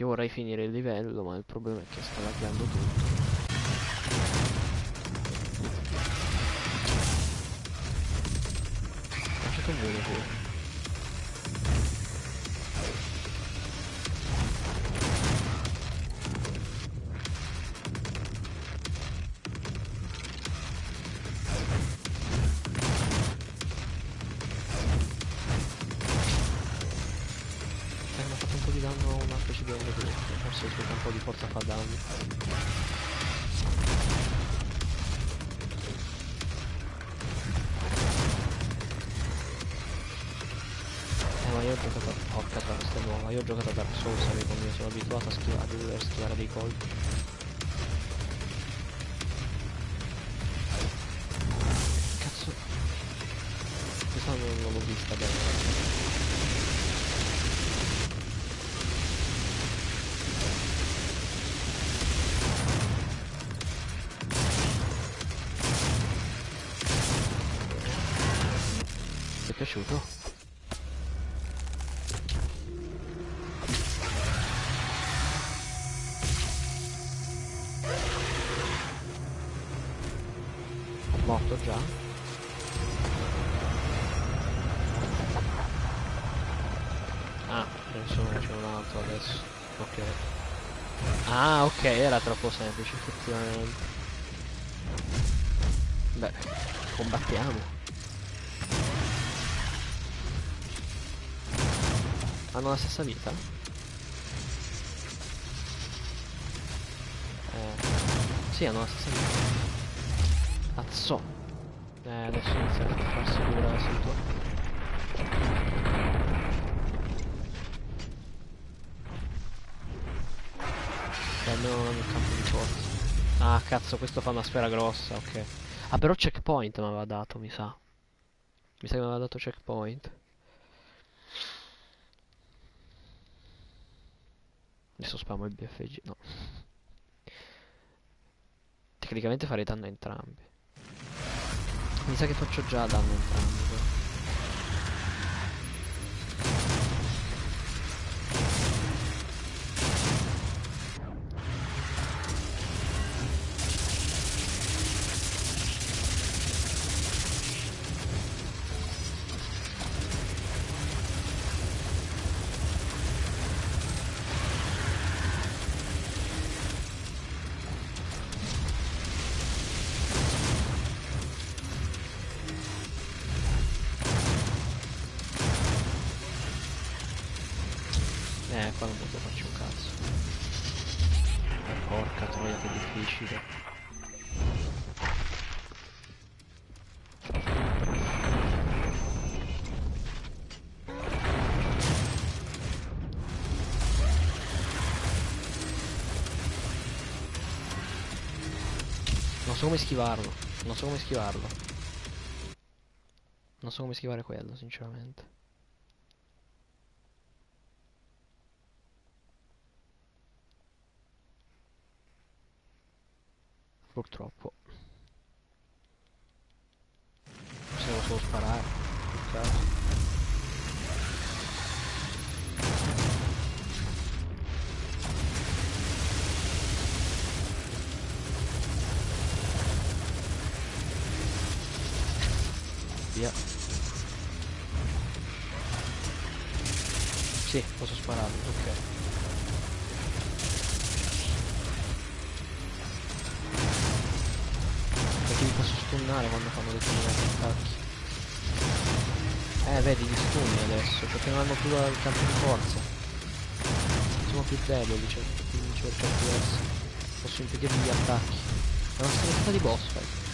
Io vorrei finire il livello, ma il problema è che sta laggando tutto. Lasciate un muro pure. Forse il suo campo di forza fa danni. Eh ma io ho giocato a... porca tra questa nuova, io ho giocato a Dark Souls, amico mio, sono abituato a schivare, a dover schivare dei colpi. Cazzo. Questa non l'ho vista bene. Piaciuto? Morto già? Ah, insomma c'è un altro adesso. Ok. Ah, ok, era troppo semplice effettivamente. Beh, combattiamo. Hanno la stessa vita? Eh, sì, hanno la stessa vita. Cazzo. Eh, adesso inizia a farsi dura la situazione. Prendono nel campo di forza. Ah, cazzo, questo fa una sfera grossa, ok. Ah, però checkpoint mi aveva dato, mi sa. Mi sa che mi aveva dato checkpoint. Adesso spamo il BFG, no. Tecnicamente farei danno a entrambi. Mi sa che faccio già danno a entrambi. Qua non posso farci un cazzo. Porca troia, che difficile. Non so come schivarlo. Non so come schivarlo. Non so come schivare quello, sinceramente. Purtroppo. Possiamo solo sparare. Ciao. Via. Sì, posso sparare, ok. Stunnare quando fanno determinati attacchi. Eh, vedi, li stunni adesso, perché non hanno più il campo di forza. Sono più deboli, cioè, in certi versi. Posso impedirgli gli attacchi. È una strada di boss fight.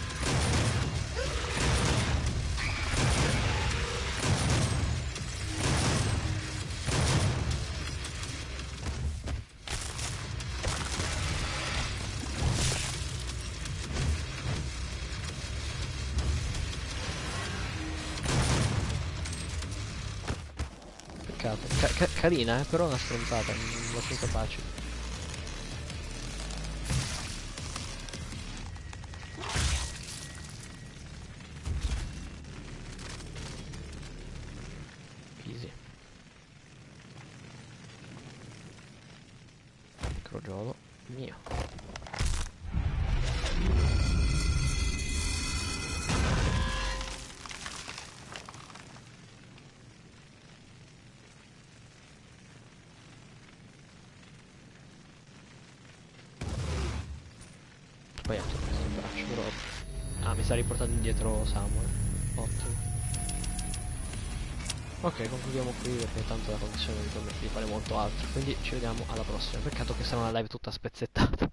Peccato. Ca- ca- carina, eh, però una stronzata, mm, abbastanza facile. Easy. crogiolo mio. Poi altro questo braccio però. Ah, mi sta riportando indietro Samuel. Ottimo. Ok, concludiamo qui perché tanto la connessione di, di fare molto altro. Quindi ci vediamo alla prossima. Peccato che sarà una live tutta spezzettata.